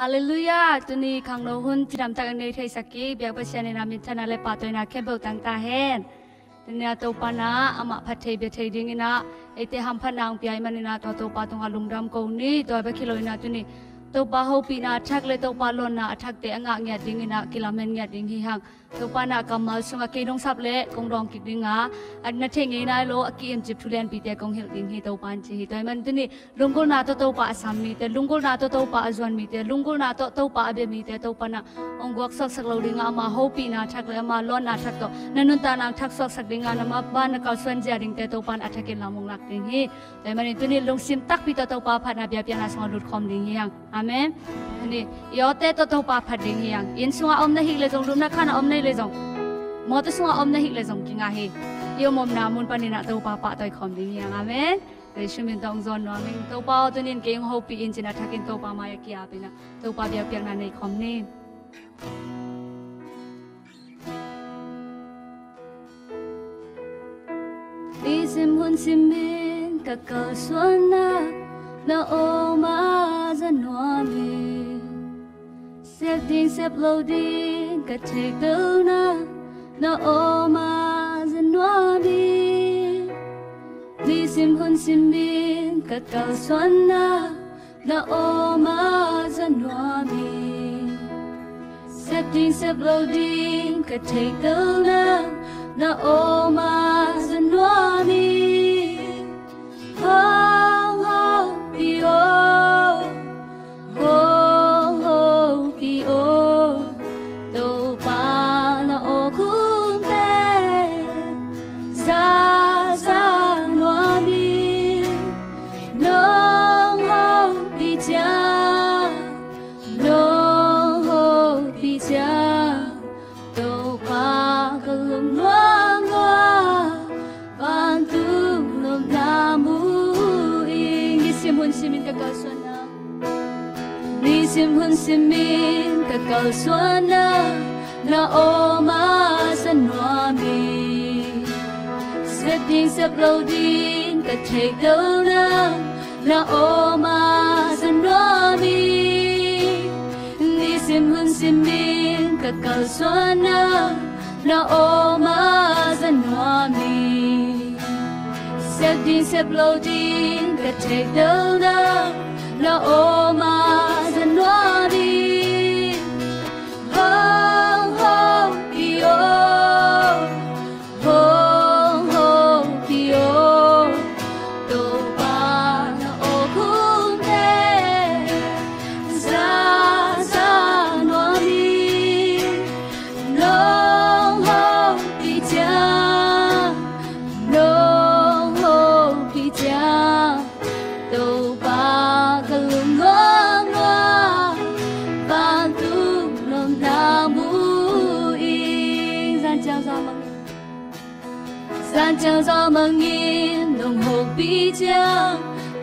ฮาเลลูยาตุนีขังโลหุนที่ดำตักในไทยสักกีเบียบเชียนในนามิทนาเลปาตัวนาเคเบลตังตาเฮนตุนีตัวปานาอมาพัดเทเบียเทดิงนะเอเตหัมพนางปีไอมันนาตัวตัวปาตุงอาลุงดำโกนี่ตัวไปคิโลนาตุนี to pa ho pi na thak le to pa lon na thak te anga nya ding na kilamen nya ding hi hang to pa na kamal sunga ke dong sap le kong dong ki ding a at na theng na lo aki em chip thulen pi te kong hel ding hi to pan chi hi to man tini lungol na to to pa asam mi te lungol na to to pa azwan mi te lungol na to to pa abe mi te to pa na ong gok sak sak lo ding a ma ho pi na thak le ma lon na thak to nanun ta na thak sak sak ding a na ma ba na ka swan ja ding te to pan athak ke lamung lak ding hi to man tini lung sim tak pi to to pa pha na bia pia na song lut khom ding hi hang amen. Ni yote to to pa phading hi yang in sunga om na hi le jong rumna khana om nei le jong mo to sunga om na hi le jong kinga hi. Yêu mom na mun pani na to pa pa toi khom ding yang amen. Rồi chúng mình đồng dồn nó mình tàu bao tôi nên kiếm hậu bị in chỉ là thắc in tàu bao mai kia bên là tàu bao bia bia này không nên đi xem hôn xem cả cờ xuân nào na o ma za no mi Sep ding sep lo ding ka take do na. Na o ma za no mi ni sim hun sim bin ka kal son na. Na o ma za no mi sep ding sep lo ding ka take the na. Na o ma za no mi ding ka take do na na o ma sa noa mi Ni sim hun sim min ka kal suana na o ma sa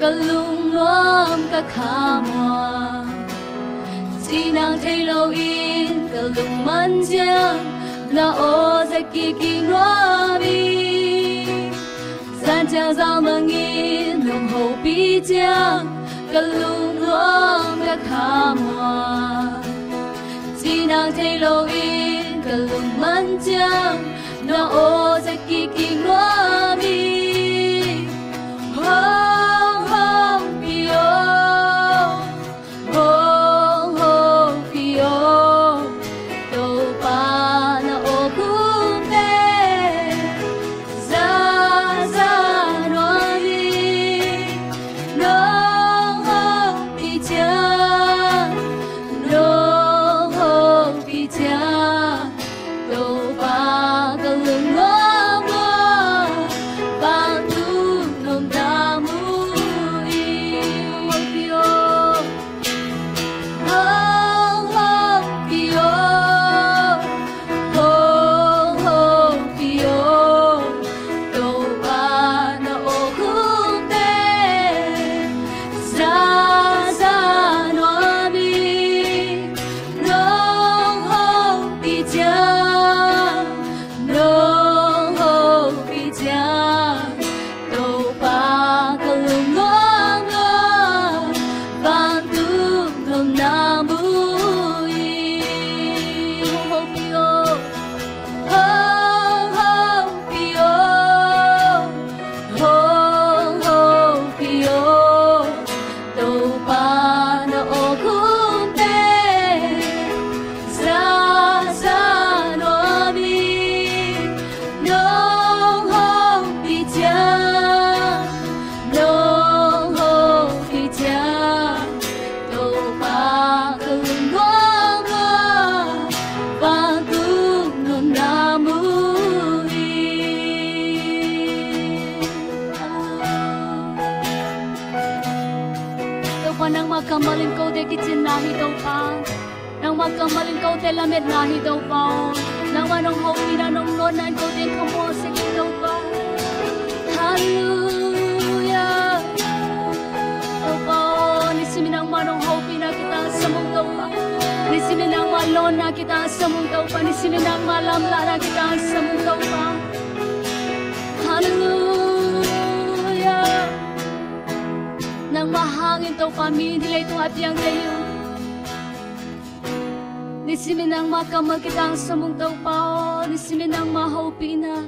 cha Ka lung loam ka kha moa Chỉ nàng thấy lâu in Ka lung man cha Na o za ki ki ngoa bi Gian chào gió mừng in Nông hồ bi cha Ka lung loam ka kha moa chỉ nàng thấy lâu in cả lùng mắn chăng nó ô ra kỳ kỳ ngoa na nung nonan ko de kamo sige daw pa. Hallelujah. Daw pa nisiminang manong hopi na kita sa mong daw pa nisiminang malon na kita sa mong daw pa nisiminang malamla na kita sa mong daw pa. Hallelujah. Nang mahangin to kami nilay itong atiyang kayo Nisiminang makamag kitang sa mong daw pa Nisiminang mahopi na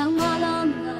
Nang malamla na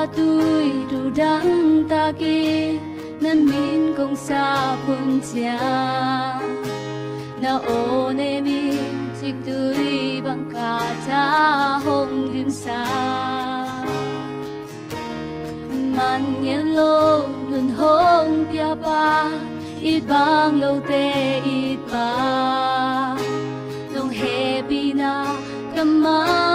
ta tui đủ đắng ta ki nên min công sa phun chia na ô nê mi chích tui bằng cả cha hôm lim sa man yen lo luôn hôm pia pa, ít bang lâu tê, ít ba. Nong happy na cầm mang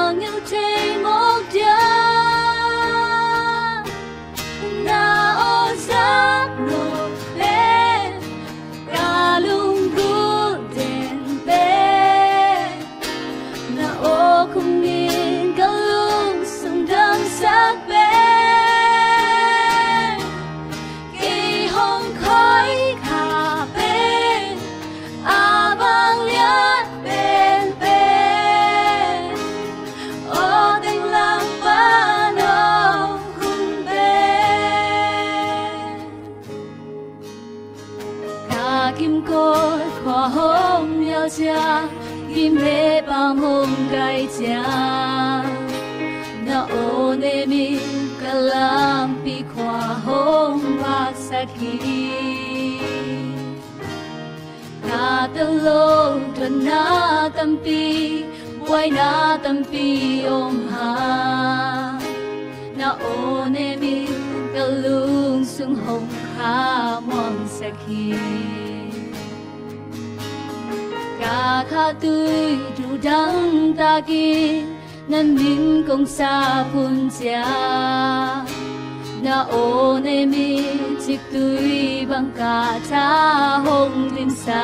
kim lệ bám hồng gai cha. Na o ne mi kalam pi khoa hồng ba sakhi na tơ lô tuần na tâm pi, quay na tâm pi ôm ha. Na o ne mi kalung sung hồng kha mong sakhi khi. kha du đắng ta ki nan min kong sa phun chia na o ne mi chik tui bang ka cha hong lim sa.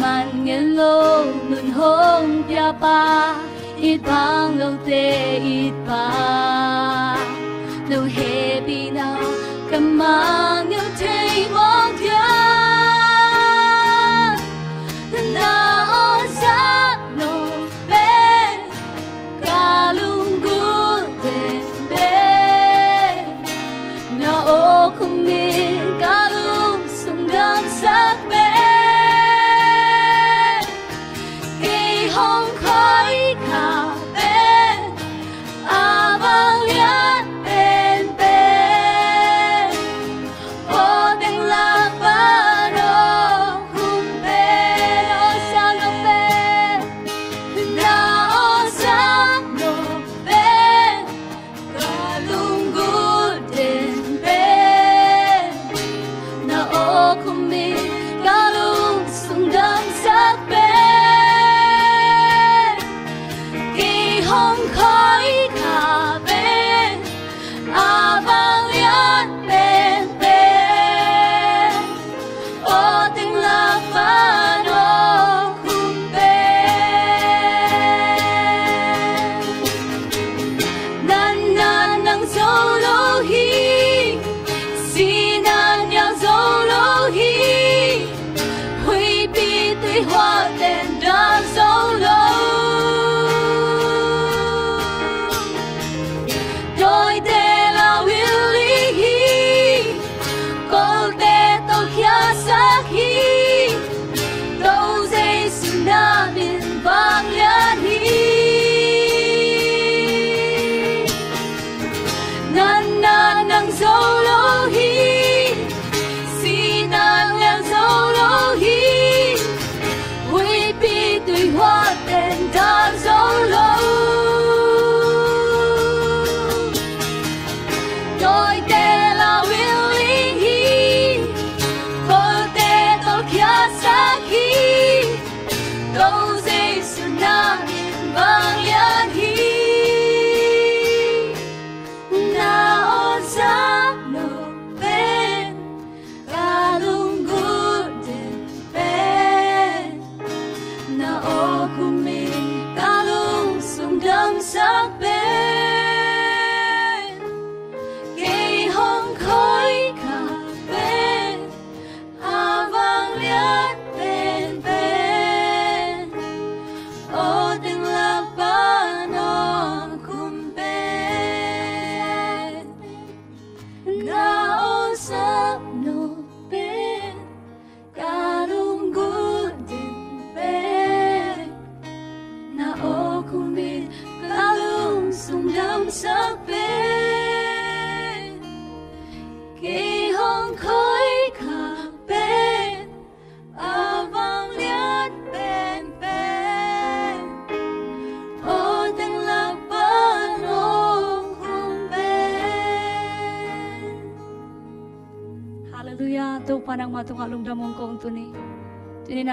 Man ngân lô nun hong pia pa, ít bang lâu tê ít pa lâu happy bi nào cầm mang nhau thấy na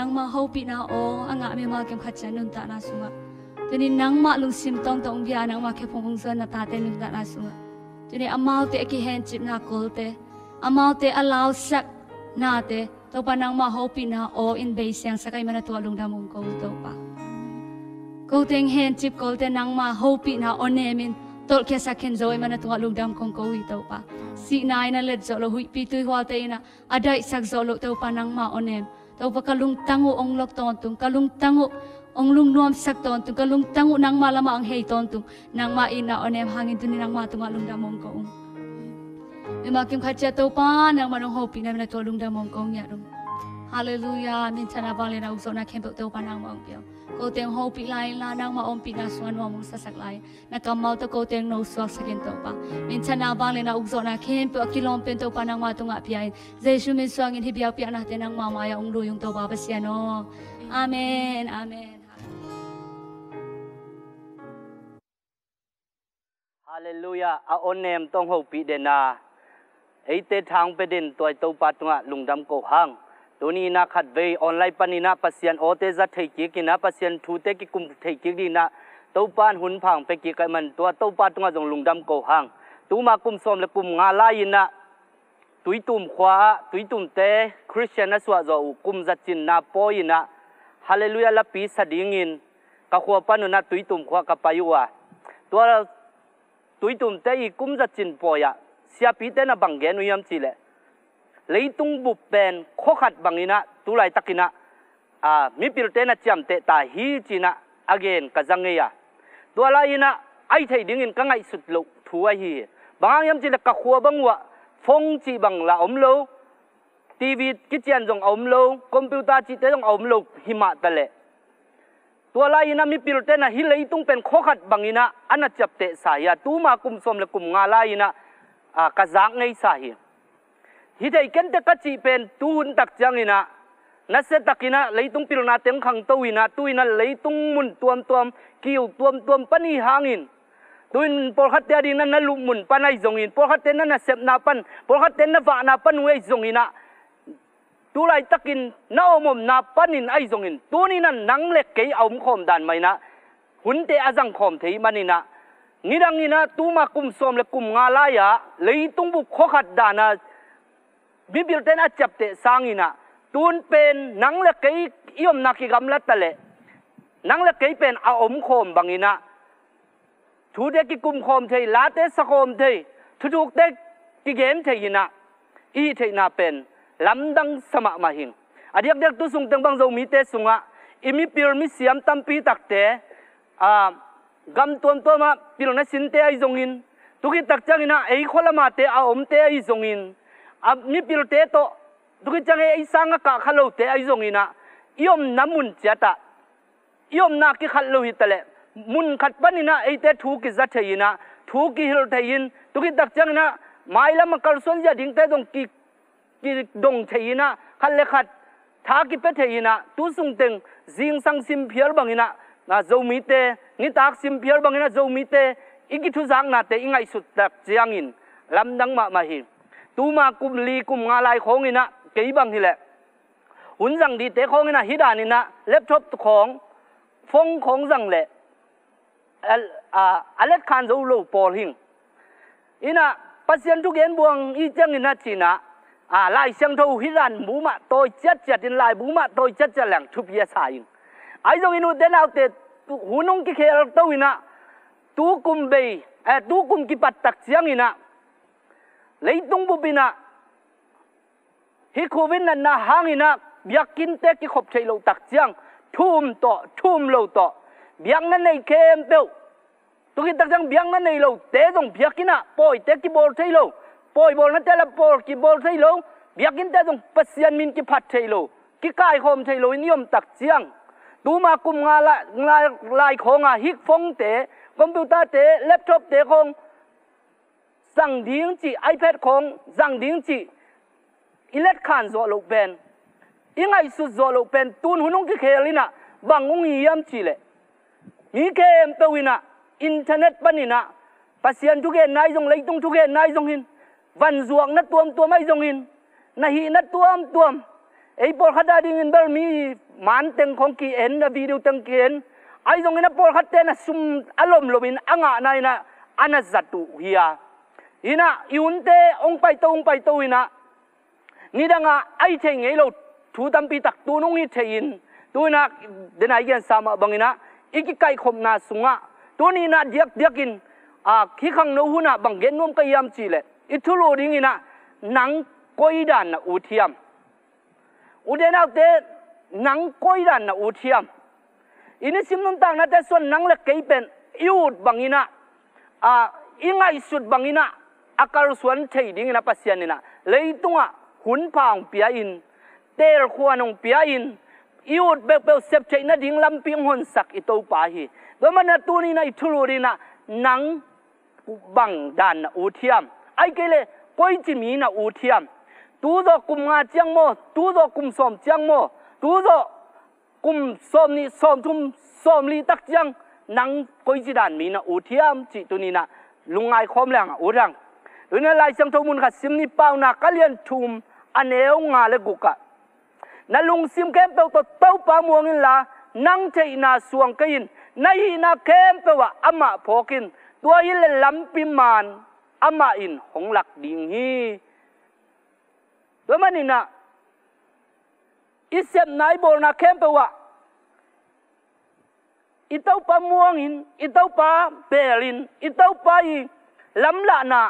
nang ma hopi na o, anga me ma kem khacha nun ta na sunga. Tuni nang ma lung sim tong tong bia, nang ma ke phong sa na ta te nun ta na sunga. Tuni amau te ki hen chip na kol te. Amau te allow sak na te. To pa nang ma hopi na o in base yang sakay mana to lung da mung ko to pa. Ko teng hen chip kol te nang ma hopi na o nemin tol kya sakin zoe mana tunga lugdam kong ko ito pa si na ina let zo lo hui pi tu hwa te ina adai sak zo lo to pa nang ma onem tau pa kalung tangu ong lok ton tung kalung tango ong lung nuam sak ton tung kalung tango nang malama ang hei ton tung. Nang ma ina onem hangin tuni nang ma tunga lugdam mong ko ung Ima kim khacha to pa nang manong hopi na na tolung lugdam mong kong ya rum. Hallelujah min chana bang le na usona kempo to pa nang mong pyo ko teng ho pi lai la nang ma om pi na suan wa mong sa sak lai na kam mau to ko teng no suak sa ken to pa. Min chana bang le na uk zo na ken pe kilom pen to pa nang ma to nga pi ai jesu min suang in hi bia pi na te nang ma ma ya ong lu yung to ba ba sia no? Amen amen. Hallelujah. A onem tong ho pi de na. Ei te thang pe din toy to pa tunga lungdam ko hang ตัวนี้นะขัดเวออนไลน์ปนีนะปัสยันโอเตจัดไทยกิกินะปัสยันทูเตกิกุมไทยกิดีนะเต้าปานหุ่นผังไปกิกันมันตัวเต้าปานตัวจงลุงดำโกหังตัวมากุมสมและกุมงาลายินะตุยตุ่มขวาตุยตุ่มเตคริสเตียนสวะจอุกุมจัดจินนาโปยินะฮาเลลูยาละปีสดิงินกะขวบปานุนะตุยตุ่มขวากับปายุวะตัวตุยตุ่มเตอีกุมจัดจินโปยะเสียปีเตนะบังเกนุยมจีเล bèn khó khăn bằng ina tu lại takina. À mi pil tên na cham te ta hi china again ka zangeya tu lại ina, ai thấy ding in ka ngai sut lo, thu ai hi. Bang yam chi la ka khua băng wa, phong chi bằng la om lo. TV ki chian jong om lo, computer chi te jong om lo hima ta le. Tua lại ina, mi pil te na hi lei tung pen kho khat bang ina ana chap te sa ya. Tu ma kum som le kum nga la ina, a, ka zang ngei sa hi hi dei ken te ka chi pen tu hun tak chang ina. Na se takina leitung pil na teng khang to ina, tu ina leitung mun tuam tuam, kiu tuam tuam pani hangin tuin por khat te ding na na lu mun panai zongin por khat te na na sep na pan por khat te na va na pan wei zongina tu lai takin na omom na panin ai zongin tu ni na nang le ke aum khom dan mai na. Hun te azang khom thei manina ngirang ina tuma kum som le kum nga la ya, leitung bu kho khat dana บิลเตนอาจับเตะสางอินะตูนเป็นนังละเกยยมนักกิกรรมละตะเลนังละเกยเป็นอาอมโคมบางอินะถูเด็กกิกุมโคมเทยลาเตสโคมเทยทุกเด็กกิเกมเทยินะอีเทยนาเป็นลำดังสมะมาหิงอดีกเด็กตุสุงเตังบางเจ้ามีเตสุงะอิมิปิรมิเสียมตัมปีตักเตอ่ากำตัวตัวมาปิรนะสินเตไอจงอินทุกิตักจังอินะไอคนละมาเตอาอมเตไอจงอิน a mi pil te to tuki change ai sanga ka khalo te ai zongina iom namun chata iom na ki khalo hi tale mun khat panina ei te thu ki za theina thu ki hil thein dak chang na, mai lam kal son ja ding te dong ki ki dong theina khalle khat, tha ki pe theina tu sung teng jing sang sim phial bangina na zo mi te, ni tak sim phial bangina zo mi te. Igi thu jang na te, ingai sut tak chiangin lam dang ma ma hi tu ma kum li kum nga lai khong ina ke bang hi le. Hun jang di te khong ina hi dan ina, laptop khong phong khong jang le. A, alet khan zo lo pol hing. Ina, pasien tu gen buang i chang ina china à lai sang thâu hi ran bú mà tôi chết chết in lại bú mà tôi chết chết làng chụp ye sai ai dong inu den out te hunong ki khel to ina, tu kum be a, tu kum ki pat tak chiang ina leitung bu bina hi covid na na hang ina biakin te ki khop thei lo tak chiang thum to thum lo to biang na nei kem pe tu ki tak chiang biang na nei lo te dong biakina poi te ki bol thei lo poi bol na te la bol ki bol thei lo biakin te dong pasian min ki phat thei lo ki kai khom thei lo niom tak chiang tu ma kum nga la nga lai khong a hik phong te computer te laptop te khong rằng ding chỉ ipad khong rằng ding chỉ ilet khan zo lo pen. Ingai su zo lo pen, tun hunung ki khelina bangung yam chi le. Mi ke em pe wina internet panina pasian tu ke nai jong leitung tu ke nai jong hin. Van zuang na tuam tuam ai jong hin. Na hi na tuam tuam. Ei por khada ding in bel mi, man teng khong ki en, na video teng ki en. Ai jong ina por khat te na sum, alom lomin anga na ina ana zatu hiya ina iun te ong pai to ong pai to ina ni danga ai che ngei lo thu tam pi tak tu nong hi che in tu na dena igen sama bangina iki kai khom na sunga tu ni na diak diakin a khi khang no huna bang gen nom kai yam chi le ithulo ding ina nang koi dan na u thiam u de na te nang koi dan na u thiam ini sim nun tang na te son nang le kei pen iut bangina a ingai sut bangina akar suan thei ding na pasian ina leitunga hun phang pia in ter khuanong pia in iut be be sep chei na ding lam ping hon sak i to pa hi do man na tu ni na ithulu ri na nang bang dan na u thiam ai ke le koi chi mi na u thiam tu do kum nga chiang mo tu do kum som chiang mo tu do kum som ni som thum som li tak chiang nang koi chi dan mi na u thiam chi tu ni na lungai khom lang u rang หรืในลายสังทมุนขัดซิมนี่เป้านาก็เลียนทุมอันเอวงาเละกุกะนลุงซิมเข้มเปวตัวเต้าปามวงินลานังเจนาสวงกินนายนาเข้มเปวะอามะพอกิน ตัวยิลลัมปิมานอามะอินของหลักดิ่งฮีตัวมันนี่นะอิเซมนายบอลนาเคมเปวะอิตาปามวงินอิตาปาเบลินอิตาปาอีลัมละนา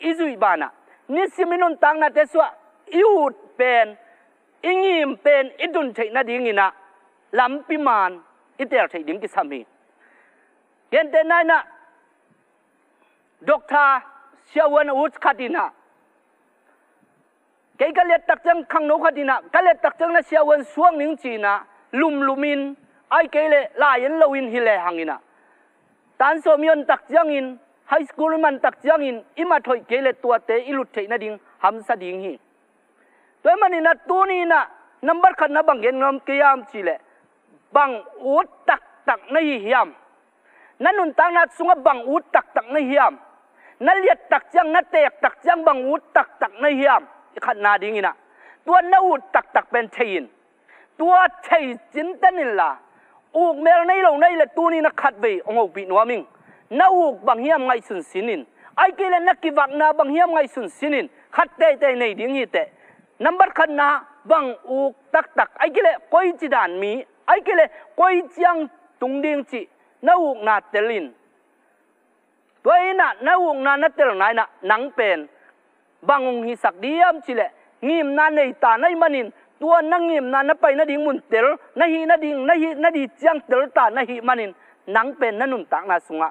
izui bana. Ni siminun tang na te swa iut pen, ingim pen, idun thei na ding ina. Lam man, itel thei ding ki sami. Gen te nai na doctor siawan ut khatina cái cái lệ tắc chân khang nấu khát đi na. Cái lệ tắc chân là siêu quân xuống những gì na. Lum lumin, ai cái lệ lại yên lâu in hi lệ hàng ina. Tan so mion tắc chân in ไฮสคูลมันตักจังอินอิมาถอยเกลตัวเตอิลุดเทนดิงฮัมสดิงฮีตัวมันนี่นะตัวนี้นะนัมเบอร์ขันนะบังเงินงอมเกียมชิเลบังอูตักตักในเฮียมนั่นนุนตังนัดสุงบังอูตักตักในเฮียมนั่นเลียดตักจังนั่นเตกตักจังบังอูตักตักในเฮียมขันนาดิงินะตัวนั่นอูตักตักเป็นเทียนตัวเทียนจินตันินละอูกเมลในเราในละตัวนี้นะขัดไปองค์บิโนมิง นาอุกบางเฮียมไงสุนสินินไอ้กิเลนักกิวักนาบางเฮียมไงสุนสินินขัดเตะเตะในดิ่งฮีเตะนับขันนาบางอุกตักตักไอ้กิเลก้อยจีดานมีไอ้กิเลก้อยจียงตุงดิ่งจีนาอุกนาเตลินตัวองน่ะนาอุกนานาเตลนายน่ะหนังเป็นบางองค์ฮิสักเดียมจีเลงิมนาในตาในมันินตัวนั่งงิมนานไปนดิ่งมุนเตลนาฮีนาดิ่งนาฮีนาดีจียงเตลตานาฮีมันินหนังเป็นนันนุนตักนาสุงะ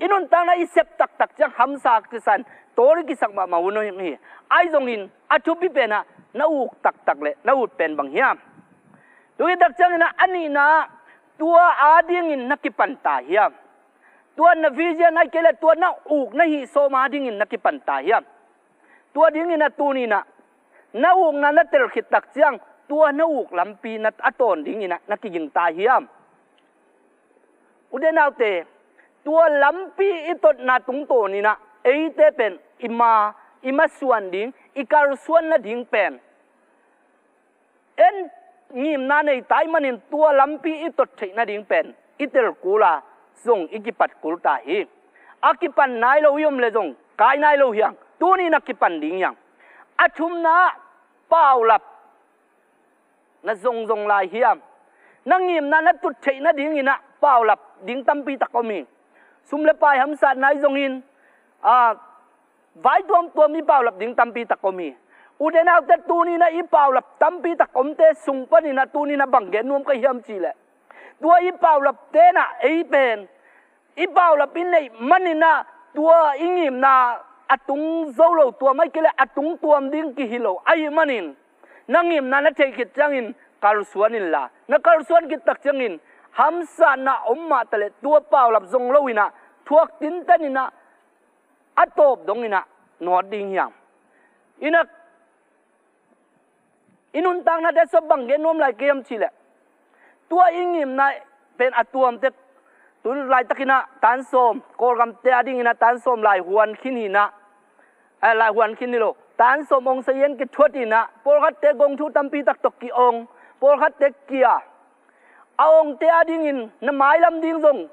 inun tang na isep tak tak chang ham sa ki san. Tor ki sak ma ma uno hi ai jong in a thu pi pe na na u tak tak le, na u pen bang hiam. Tu tak chang na ani na, tua ading in nakipan ta hiam. Tua na vision ai kele tua na uk na hi so ma ding in nakipan ta hiam. Tua ding in na tu ni na na uk na na tel khit tak chang, tua na uk lampi na aton ding ina na ki ging ta hiam. Ude nau te tua lampi itot na tung to ni na ei pen ima ima suan ding ikar suan na ding pen en ngim na nei tai manin tua lampi itot thei na ding pen itel kula zong ikipat kulta hi akipan nai lo yum le zong kai nai lo hiang tu ni na kipan ding yang athum na pau lap na zong zong lai hiam na ngim na na tut thei na ding ina pau lap ding tampi takomi sum le pai ham sa nai zong in. A, vai tuam tuam mi pau lap ding tampi takomi uden au te tu ni na i pau lap tampi takom te, sung pa ni na tu ni na banggen nuam ka hiam chi le. Tua i pau lap te na ei pen. I pau lap in nei manina tua ingim na atung zolo tua mai kele atung tuam ding ki hilo ai manin nangim na na take it changin kal suanin la. Na kal suan ki tak changin hamsa na omma tale tua pau lap zong loina thuak tin tanina atop dongina no ding yang ina inun tang na deso bang genom lai kem chile tua ingim na pen atuam te tun lai takina tan som kol gam te ading ina tan som lai huan khin na ai lai huan khin ni lo tan som ong se yen ki thuat ina por khat te gong thu tampi tak tok ki ong por khat te kia ông tia ading in na mai lam ding zong.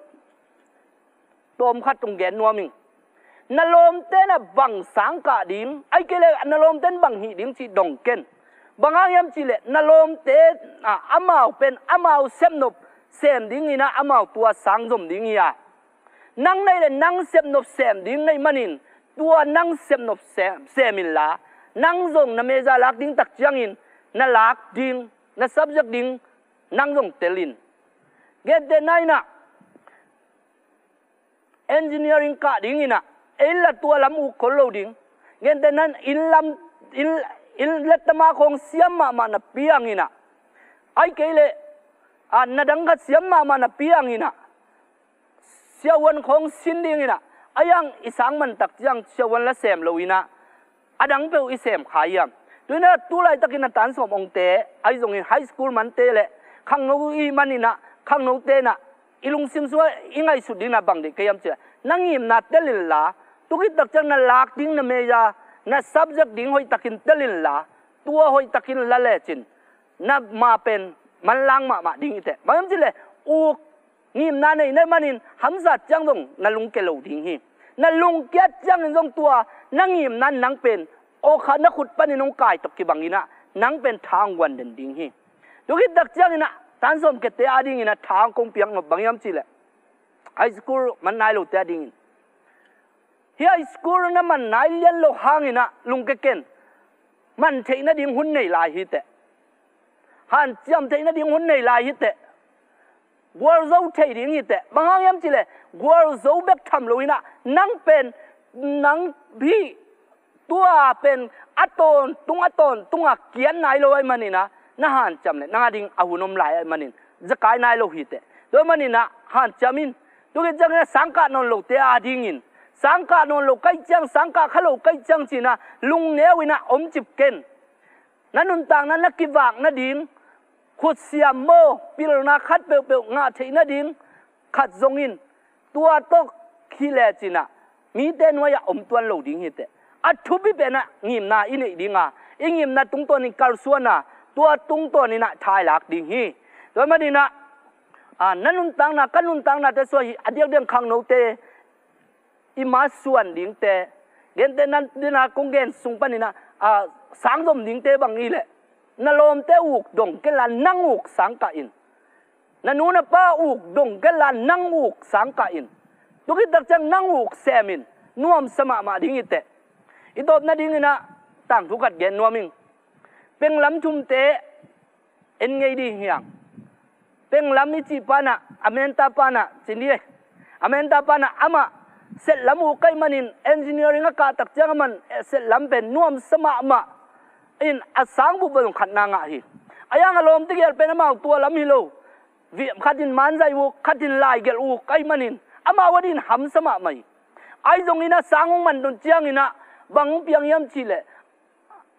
Tom khat tung gen mình, na lom te na bang sang ka dim. Ai kele na lom ten bang hi dim chi dong ken. Lệ yam chi le na lom te a âm pen amau sem nop sem ding ina amau tua sang zom ding ya nang nei le nang sem nop sem ding nei manin tua nang sem nop sem semin la. Nang zong na meza lak ding tak chiang in. Na lak ding na subject ding nang zong telin get de nai na engineering ka ding ina ella tua lam u kolo ding get de nan in lam in in letama kong siam ma ma na piang ina ai kele a na dang ka siam ma ma na piang ina siawan khong sin ding ina ayang isang man tak jang siawan la sem lo ina adang pe isem khayam tuina tulai takina tan som ong te ai zong in high school man te le ข้างนกอีมันนี่นะข้างน้กเตนะอีลุงซิมซัวอีไงสุดดีนะบังดีเกียมเจนั่งยิมนาเตลินลาตุกิตักจังนะลากดิ้งนะเมียนะ subject ดิ้งหอยตักินเตลินลาตัวหอยตักินละเล่จินนะมาเป็นมันล้างมามาดิ้งอีแต่บางทีเลยอ้ยิมนาในในมันนี่หำสัดจังตรงนะลุงเกลวดิ้งหิน่ะลุงเกียจังตรงตัวนั่งยิมนั้นนั่งเป็นโอ้ขานะขุดปันน้องกายตกกี่บังอินะนั่งเป็นทางวันเด่นดิ้งฮี duki dak chang ina tan som ke te ading ina thang kong piang no bangyam chile high school man nai lo te ading hi high school na man nai lian lo hang hangina lung ke ken man thei na ding hun nei lai hi te han cham thei na ding hun nei lai hi te gwar zo thei ding hi te bangang yam chile gwar zo bek tham lo ina nang pen nang bi tua pen aton tung aton tunga kian nai lo ai manina na han cham le na ding ahunom lai ai manin. Zakai nai lo hite. Te manin na, han chamin. Tu ke chang e sangka non lo te a ding in. Sangka non lo kai chang, sangka khalo kai chang china. Lung ne wina om chip ken. Nanun tang na nakiwak na ding. Khut siam mo, pil na khat pe pe nga thei na ding. Khat zong in. Tua tok khi le china. Mi te no ya om tuan lo ding hite. A thu bi pe na ngim na ine dinga. Ingim na tung to ni kal suana ตัวตุงตัวนี้นะชายหลักดิ่งฮีตัวมันนี่นะอ่านั่นนุนตังนะกันนุนตังนะแต่ส่วนอันเดียกเดียงขังโนเตอีมาส่วนดิ่งเตเงินเตนั่นดินะกงเกนสุงปันนี่นะอ่าสังดมดิ่งเตบางนี้แหละนลมเตอุกดงกันลันนั่งอุกสังกะอินนั่นนู้นนะป้าอุกดงกันลันนั่งอุกสังกะอินตุกิตักจังนั่งอุกเซมินนวมสมะมาดิ่งเตอีตบนั่นดิ่งนะต่างทุกัดเกนนวมิง tua tung to ni na thai lak ding hi to ma ni na à nanun tang na kanun tang na te so hi adiak dem khang no te i ma suan ding te gen te nan dina kong gen sung pa ni na à sang dom ding te bang ni le na lom te uk dong ke la nang uk sang ka in na nu na pa uk dong ke la nang uk sang ka in tu ki tak chang nang uk semin nuam sama ma ding ite idop na ding ina tang thu kat gen nuaming peng lam thum te en ngei di hiang peng lam i chi pana amenta pana chini amenta pana ama set lam u kai manin engineering ka tak chang man set lam pen nuam sama ma in asang bu bang khat na nga hi ayang alom te gel pen ma tua lam hi lo vi khatin man zai u khatin lai gel u kai manin ama wadin ham sama mai ai zong ina sangong man don chiang ina bang piang yam chi le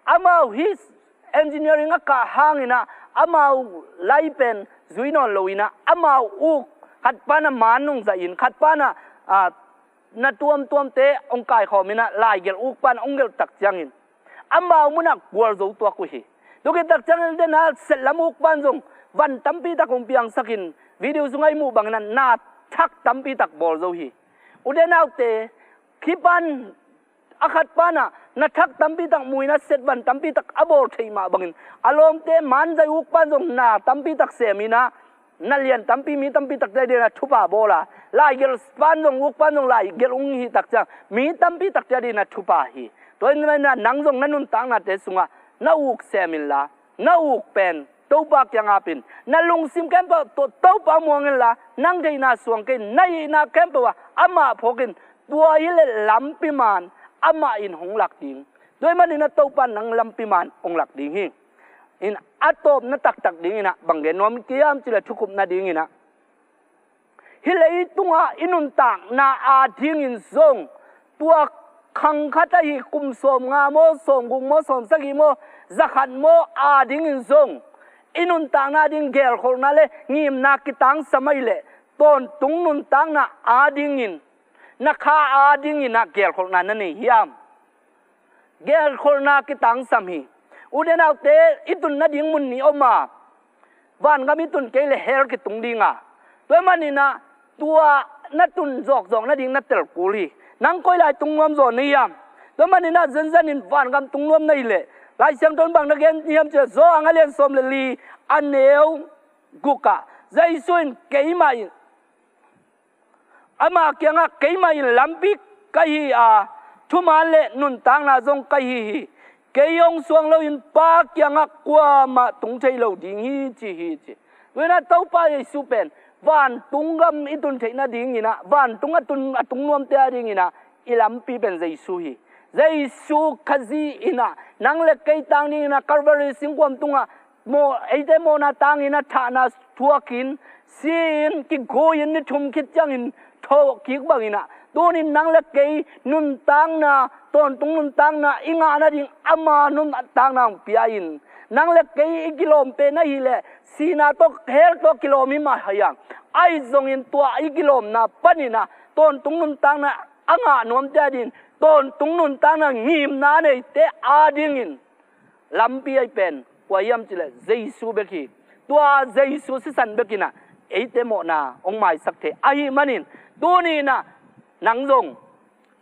ama his engineering ka hangina amau laipen pen loina Amau u khat pana manung za in khat pana a na tuam tuam te ong kai kho mina lai gel u pan ong gel tak changin amau muna gwal zo to ku hi. Do tak changel de na selam uk pan zong, van tampi tak kong piang sakin video zungai mu bang na na thak tampi tak bol zo hi. Uden autte khipan akhat pana na thak tampi tak muina set ban tampi tak abor theima bangin. Alom te man jai uk pan jong na tampi tak semina na. Lian tampi mi tampi tak dai na thupa bola. Lai gel pan jong uk pan jong lai gel ung hi tak chang mi tampi tak dai na thupa hi. Toy na na nang jong nanun tang na te sunga. Na uk semin la. Na uk pen topak yang apin na lung sim kem pa to tau pa muang la. Nang dei na suang ke nai na kem pa ama phokin tua ile lampi man. Ama in hong lak ding. Doi man ina to pan nang lampi man ong lak ding hi in atop na tak tak ding ina bangge nom kiam chila thukup na ding ina. Hilei tunga inun tak na a ding in zong. Tua khang khata hi kum som nga mo, som gung mo, som sagi mo, zakhan mo a ding in zong. Inun tang na ding gel khol na le, ngim na kitang samai le. Ton tung nun tang na a ding in na kha a ding ina gel khol na nani, hiam. Gel khol na ki tang sam hi. Uden au te, itun na ding mun ni oma. Van ga mitun ke le her ki tung dinga to mani na, tua na tun jok jok na ding na tel kuli nang koi lai tung nom zo ni yam to mani na zen zen in van gam tung nom nei le. Lai sang ton bang na gen niam che zo ang alen som le li. Aneu guka zai suin ke mai ama kyanga keimai in lampi kai a thuma le nun tang na zong kahi hi. Keyong suang lo in pa kyanga kwa ma tung chei lo ding hi chi hi chi. We na tau pa ye su pen, van tung gam itun chei na ding ina, van tung atun atung nuam te ding ina ilampi ben zai su hi. Zai su khazi ina, nang le kai tang ni na calvary singwam tunga, mo eite mo na tang ina tha na thuakin, sin ki go goyin ni thum khit chang in tho ki bang ina tonin nang le ke nun tang na ton tung nun tang na inga na ding ama nun tang na pia in. Nang le ke kilom pe na hi le sina to her to kilomi ma à hayang à. ai zong in tua ai kilom na panina à. ton tung nun tang na anga nom ta din. Ton tung nun tang na ngim na ne te, a ding in. Lampi ai pen kwa yam chile jesu beki tua jesu si san bekina eite mo na ong mai sakte ai manin tuni na nang zong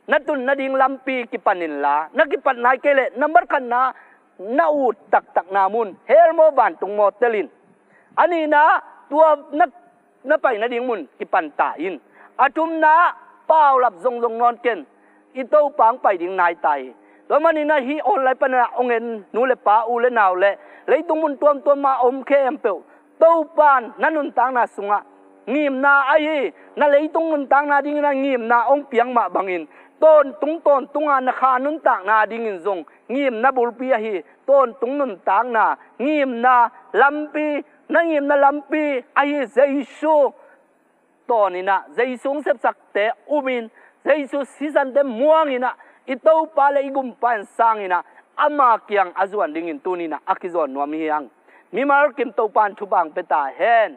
na tun na ding lampi ki panin la na ki pan nai kele number kan na na u tak tak na mun hel mo ban tung mo telin ani na tua na na pai na ding mun ki pan ta in atum na pau lap zong zong non ken ito pang pai ding nai tai lo mani na hi on lai pan na ongen nu le pa u le naw le lấy tung mun tuam tuam ma om khe em peu tâu pan nanun tang na sunga งีมนาไอ้นาเลยตรงนั้นต่างนาดิ่งนั่งีมนาองเปียงมาบังอินต้นตุงต้นตุงานนาคานุนต่างนาดิ่งอินทรงงีมนาบุลปีฮีต้นตุงนุนต่างนางีมนาลัมปีนั่งีมนาลัมปีไอ้เจสูตอนนี้นะเจสูงเสพสักเตอุมินเจสูสิสันเดม่วงนี่นะอิตาอุปาเลยกุมปันสังนี่นะอามาเกียงอาจวนดิ่งอินตุนีนะอักิจวนนัวมียังมีมารกิมตปันทุบังเปตาเฮน